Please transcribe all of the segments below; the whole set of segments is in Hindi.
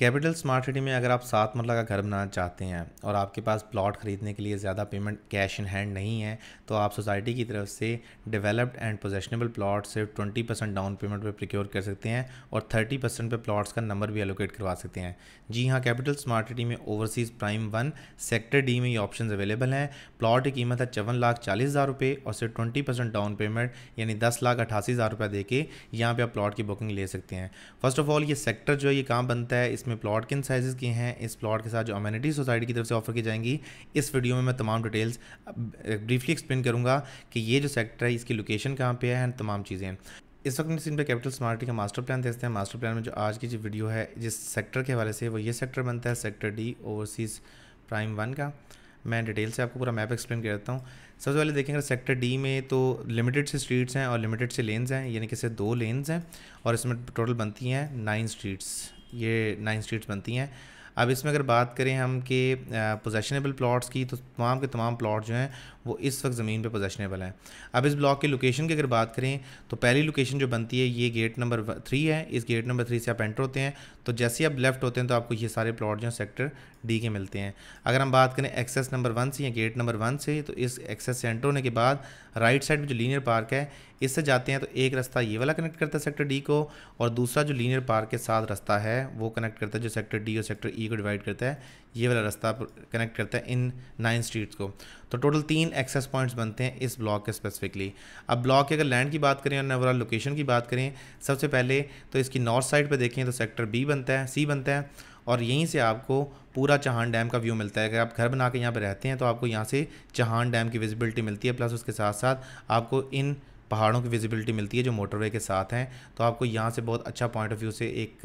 कैपिटल स्मार्ट सिटी में अगर आप सात मरला का घर बनाना चाहते हैं और आपके पास प्लॉट ख़रीदने के लिए ज़्यादा पेमेंट कैश इन हैंड नहीं है तो आप सोसाइटी की तरफ़ से डेवलप्ड एंड पोजेशनेबल प्लॉट सिर्फ़ ट्वेंटी परसेंट डाउन पेमेंट पर प्रिक्योर कर सकते हैं और थर्टी परसेंट पे प्लॉट्स का नंबर भी एलोकेट करवा सकते हैं। जी हाँ कैपिटल स्मार्ट सिटी में overseas prime one, sector D में ये ऑप्शन अवेलेबल हैं। प्लॉट की कीमत है चौवन लाख चालीस हज़ार रुपये और सिर्फ़ ट्वेंटी परसेंट डाउन पेमेंट, यानी दस लाख अठासी हज़ार रुपये दे के यहाँ पर आप प्लॉट की बुकिंग ले सकते हैं। फ़र्स्ट ऑफ़ ऑल ये सेक्टर जो है, ये कहाँ बनता है? इसमें इसमें प्लॉट किन साइज़ के हैं, इस प्लॉट के साथ जो अम्यूनिटी सोसाइटी की तरफ़ से ऑफ़र की जाएँगी, इस वीडियो में मैं तमाम डिटेल्स ब्रीफली एक्सप्लेन करूँगा कि ये जो सेक्टर है, इसकी लोकेशन कहाँ पे है तमाम चीज़ें इस वक्त इन पर कैपिटल स्मार्टी का मास्टर प्लान देखते हैं। मास्टर प्लान में जो आज की जो वीडियो है, जिस सेक्टर के हवाले से वो ये सेक्टर बनता है sector D overseas prime one का। मैं डिटेल से आपको पूरा मैप एक्सप्लेन कर देता हूँ। सबसे पहले देखेंगे सेक्टर डी में तो लिमिटेड से स्ट्रीट्स हैं और लिमिटेड से लेन्स हैं, यानी कि सिर्फ़ दो लेन्स हैं, और इसमें टोटल बनती हैं नाइन स्ट्रीट्स ये नाइन स्ट्रीट्स बनती हैं। अब इसमें अगर बात करें हम कि पोजेशनेबल प्लॉट्स की तो तमाम के तमाम प्लॉट जो हैं, वो इस वक्त ज़मीन पे पोजेशनेबल हैं। अब इस ब्लॉक की लोकेशन की अगर बात करें तो पहली लोकेशन जो बनती है, ये गेट नंबर थ्री है। इस गेट नंबर थ्री से आप एंटर होते हैं तो जैसे ही आप लेफ़्ट होते हैं तो आपको ये सारे प्लॉट जो हैं सेक्टर डी के मिलते हैं। अगर हम बात करें एक्सेस नंबर वन से या गेट नंबर वन से तो इस एक्सेस से एंटर होने के बाद राइट साइड में जो लीनियर पार्क है इससे जाते हैं तो एक रास्ता ये वाला कनेक्ट करता है सेक्टर डी को और दूसरा जो लीनियर पार्क के साथ रास्ता है, वो कनेक्ट करता है जो सेक्टर डी और सेक्टर ई e को डिवाइड करता है, ये वाला रास्ता कनेक्ट करता है इन नाइन स्ट्रीट्स को। तो टोटल तीन एक्सेस पॉइंट्स बनते हैं इस ब्लॉक के स्पेसिफिकली अब ब्लॉक की अगर लैंड की बात करें और ओवरऑल लोकेशन की बात करें, सबसे पहले तो इसकी नॉर्थ साइड पर देखें तो सेक्टर बी बनता है सी बनता है और यहीं से आपको पूरा चहान डैम का व्यू मिलता है। अगर आप घर बना के यहाँ पर रहते हैं तो आपको यहाँ से चहान डैम की विजिबिलिटी मिलती है प्लस उसके साथ साथ आपको इन पहाड़ों की विजिबिलिटी मिलती है, जो मोटरवे के साथ हैं तो आपको यहाँ से बहुत अच्छा पॉइंट ऑफ़ व्यू से एक,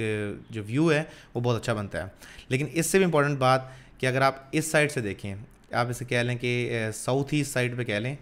जो व्यू है, वो बहुत अच्छा बनता है। लेकिन इससे भी इम्पोर्टेंट बात कि अगर आप इस साइड से देखें, आप इसे कह लें कि साउथ ईस्ट साइड पे कह लें,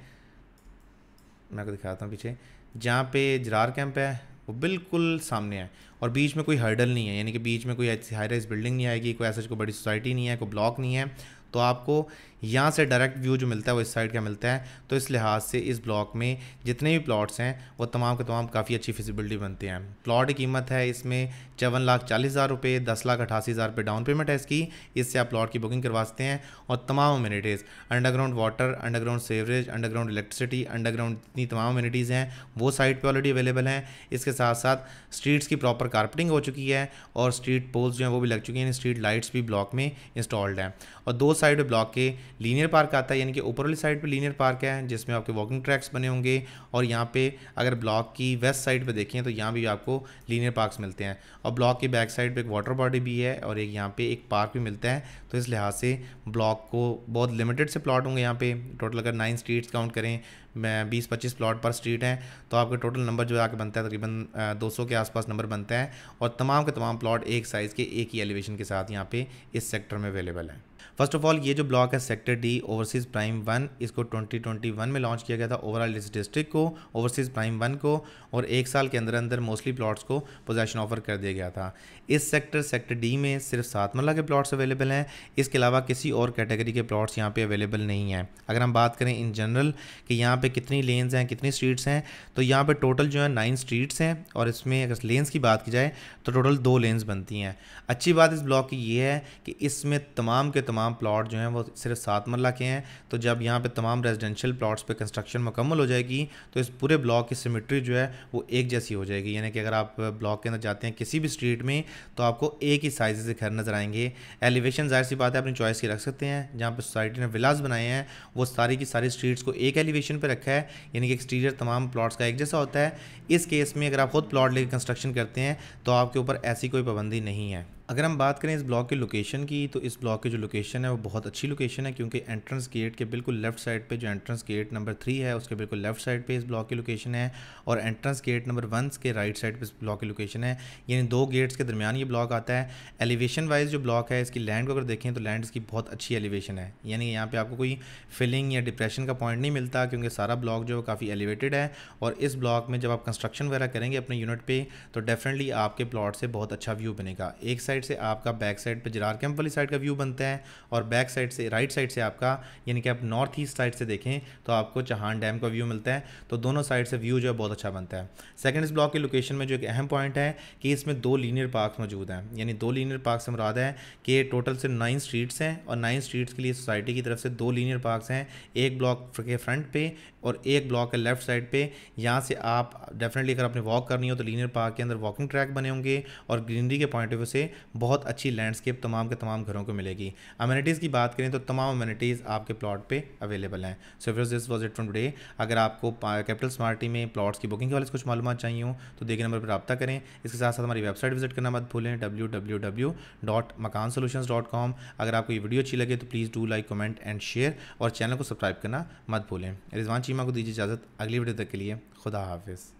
मैं आपको दिखाता हूँ पीछे, जहाँ पे जरार कैंप है, वो बिल्कुल सामने है, और बीच में कोई हर्डल नहीं है, यानी कि बीच में कोई ऐसी हाई राइज बिल्डिंग नहीं आएगी, कोई ऐसा कोई बड़ी सोसाइटी नहीं है, कोई ब्लॉक नहीं है तो आपको यहाँ से डायरेक्ट व्यू जो मिलता है वो इस साइड का मिलता है। तो इस लिहाज से इस ब्लॉक में जितने भी प्लॉट्स हैं, वो तमाम के तमाम काफ़ी अच्छी फिजिबिलिटी बनते हैं। प्लॉट की कीमत है इसमें चौवन लाख चालीस हज़ार रुपये दस लाख अठासी हज़ार रुपये डाउन पेमेंट है इसकी। इससे आप प्लॉट की बुकिंग करवा सकते हैं और तमाम amenities underground water underground sewerage underground electricity underground जितनी तमाम अम्यूनिटीज़ हैं, वो साइट पर ऑलरेडी अवेलेबल हैं। इसके साथ साथ स्ट्रीट्स की प्रॉपर कारपेटिंग हो चुकी है और स्ट्रीट पोल्स जो हैं वो भी लग चुकी हैं स्ट्रीट लाइट्स भी ब्लॉक में इंस्टॉल्ड हैं। और दो साइड ब्लॉक के लीनियर पार्क आता है, यानी कि ऊपर वाली साइड पे लीनियर पार्क है, जिसमें आपके वॉकिंग ट्रैक्स बने होंगे और यहाँ पे अगर ब्लॉक की वेस्ट साइड पे देखें तो यहाँ भी आपको लीनियर पार्क्स मिलते हैं। और ब्लॉक के बैक साइड पर एक वाटर बॉडी भी है और एक यहाँ पर एक पार्क भी मिलता है। तो इस लिहाज से ब्लॉक को बहुत लिमिटेड से प्लॉट होंगे यहाँ पर टोटल अगर नाइन स्ट्रीट्स काउंट करें बीस पच्चीस प्लॉट पर स्ट्रीट हैं तो आपके टोटल नंबर जो आके बनता है, तकरीबन दो सौ के आसपास नंबर बनता है और तमाम के तमाम प्लॉट एक साइज़ के, एक ही एलिवेशन के साथ यहाँ पे इस सेक्टर में अवेलेबल है। फ़र्स्ट ऑफ़ ऑल ये जो ब्लॉक है sector D, overseas prime one, इसको 2021 में लॉन्च किया गया था ओवरऑल इस डिस्ट्रिक्ट को, ओवरसीज़ प्राइम वन को और एक साल के अंदर अंदर मोस्टली प्लॉट्स को पोजेशन ऑफ़र कर दिया गया था। इस सेक्टर सेक्टर डी में सिर्फ़ सात मरला के प्लॉट्स अवेलेबल हैं, इसके अलावा किसी और कैटेगरी के प्लॉट्स यहाँ पे अवेलेबल नहीं हैं। अगर हम बात करें इन जनरल कि यहाँ पे कितनी लेन्स हैं, कितनी स्ट्रीट्स हैं तो यहाँ पे टोटल जो है नाइन स्ट्रीट्स हैं और इसमें अगर लेन्स की बात की जाए तो टोटल दो लेन्स बनती हैं। अच्छी बात इस ब्लॉक की ये है कि इसमें तमाम के तमाम प्लॉट जो हैं, वो सिर्फ़ सात मरला के हैं। तो जब यहाँ पे तमाम रेजिडेंशियल प्लॉट्स पे कंस्ट्रक्शन मुकम्मल हो जाएगी तो इस पूरे ब्लॉक की सिमेट्री जो है, वो एक जैसी हो जाएगी। यानी कि अगर आप ब्लॉक के अंदर जाते हैं किसी भी स्ट्रीट में तो आपको एक ही साइज़ से घर नज़र आएँगे। एलिवेशन ज़ाहिर सी बात है, अपनी चॉइस की रख सकते हैं। जहाँ पर सोसाइटी ने विलास बनाए हैं, वो सारी की सारी स्ट्रीट्स को एक एलिवेशन पर रखा है, यानी कि एक्सटीरियर तमाम प्लॉट्स का एक जैसा होता है। इस केस में अगर आप खुद प्लॉट लेकर कंस्ट्रक्शन करते हैं तो आपके ऊपर ऐसी कोई पाबंदी नहीं है। अगर हम बात करें इस ब्लॉक की लोकेशन की तो इस ब्लॉक की जो लोकेशन है वो बहुत अच्छी लोकेशन है, क्योंकि एंट्रेंस गेट के बिल्कुल लेफ़्ट साइड पे जो एंट्रेंस गेट नंबर थ्री है, उसके बिल्कुल लेफ़्ट साइड पे इस ब्लॉक की लोकेशन है और एंट्रेंस गेट नंबर वन के राइट साइड पे इस ब्लॉक की लोकेशन है। यानी दो गेट्स के दरमियान ये ब्लॉक आता है। एलिवेशन वाइज जो ब्लॉक है, इसकी लैंड को अगर देखें तो लैंड इसकी बहुत अच्छी एलिवेशन है। यानी यहाँ पर आपको कोई फिलिंग या डिप्रेशन का पॉइंट नहीं मिलता, क्योंकि सारा ब्लॉक जो है काफ़ी एलिवेटेड है और इस ब्लॉक में जब आप कंस्ट्रक्शन वगैरह करेंगे अपने यूनिट पर तो डेफिनेटली आपके प्लॉट से बहुत अच्छा व्यू बनेगा। एक साइड साइड से आपका बैक साइड पर जरार कैंप वाली साइड का व्यू बनता है और बैक साइड से, राइट साइड से आपका, यानी कि आप नॉर्थ ईस्ट साइड से देखें तो आपको चहान डैम का व्यू मिलता है। तो दोनों साइड से व्यू जो है बहुत अच्छा बनता है। सेकंड इस ब्लॉक की लोकेशन में जो एक अहम पॉइंट है कि इसमें दो लीनियर पार्क मौजूद हैं। यानी दो लीनियर पार्क से मुराद है कि टोटल से नाइन स्ट्रीट्स हैं और नाइन स्ट्रीट्स के लिए सोसाइटी की तरफ़ से दो लीनियर पार्क्स हैं, एक ब्लॉक के फ्रंट पे और एक ब्लॉक के लेफ़्ट साइड पे। यहाँ से आप डेफिनेटली अगर आपने वॉक करनी हो तो लीनियर पार्क के अंदर वॉकिंग ट्रैक बने होंगे और ग्रीनरी के पॉइंट ऑफ़ व्यू से बहुत अच्छी लैंडस्केप तमाम के तमाम घरों को मिलेगी। अम्यूनिटीज़ की बात करें तो तमाम अम्यूनिटीज़ आपके प्लॉट पे अवेलेबल हैं। सो फिर this was it from today अगर आपको कैपिटल स्मार्टी में प्लॉट्स की बुकिंग के वाले कुछ मालूम चाहिए हो तो देखिए नंबर पर रब्ता करें। इसके साथ साथ हमारी वेबसाइट विज़िट करना मत भूलें W W W dot Makaan solution dot com अगर आपको ये वीडियो अच्छी लगे तो please do like comment and share और चैनल को सब्सक्राइब करना मत भूलें। रिजवान चीमा को दीजिए इजाज़त। अगली वीडियो तक के लिए खुदा हाफिज़।